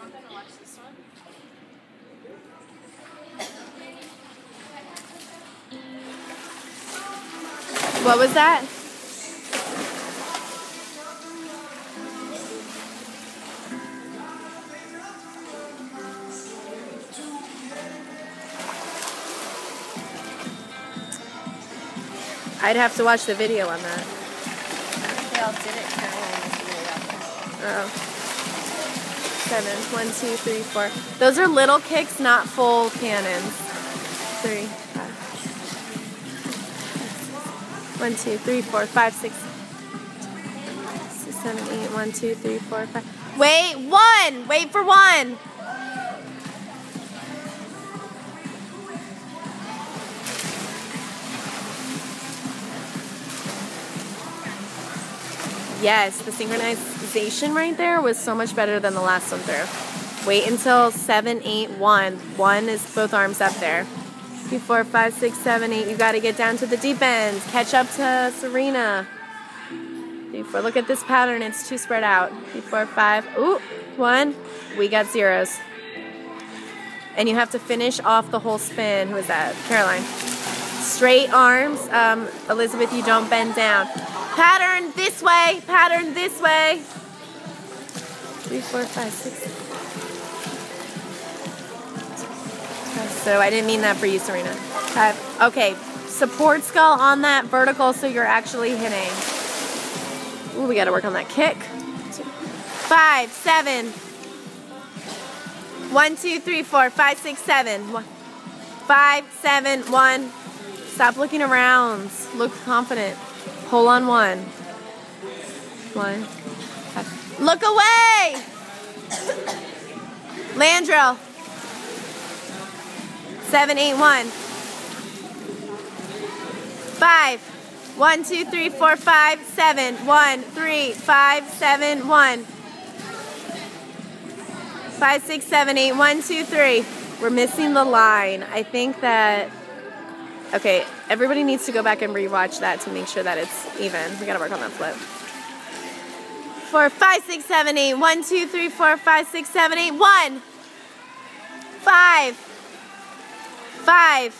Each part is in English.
want them to watch this one? What was that? I'd have to watch the video on that. They all did it. Caroline was really out there. Oh. Seven. One, two, three, four. Those are little kicks, not full cannons. Three, five. One, two, three, four, five, six. Six, seven, eight. One, two, three, four, five. Wait, one! Wait for one! Yes, the synchronization right there was so much better than the last one through. Wait until seven, eight, one. One is both arms up there. Two, four, five, six, seven, eight. You got to get down to the deep end. Catch up to Serena. Three, four. Look at this pattern. It's too spread out. Three, four, five. Ooh, one. We got zeros. And you have to finish off the whole spin. Who is that? Caroline. Straight arms. Um, Elizabeth, you don't bend down. Pattern this way. Pattern this way. Three, four, five, six. So I didn't mean that for you, Serena. Five. Okay. Support scull on that vertical so you're actually hitting. Ooh, we got to work on that kick. Five, seven. One, two, three, four, five, six, seven. One, five, seven, one. Stop looking around. Look confident. Pull on one. One. Five. Look away! Landrill. Seven, eight, one. Five. One, two, three, four, five, seven. One, three, five, seven, one. Five, six, seven, eight. One, two, three. We're missing the line. I think that. Okay, everybody needs to go back and rewatch that to make sure that it's even. We gotta work on that flip. Four, five, six, seven, eight. One, two, three, four, five, six, seven, eight. One. Five. Five.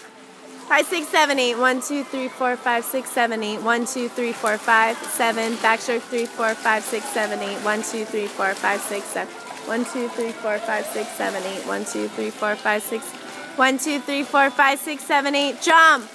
Five, six, seven, eight. One, two, three, four, five, six, seven, eight. One, two, three, four, five, seven. Backstroke three, four, five, six, seven, eight. One, two, three, four, five, six, seven. One, two, three, four, five, six, seven, eight. One, two, three, four, five, six. One, two, three, four, five, six, seven, eight. Jump.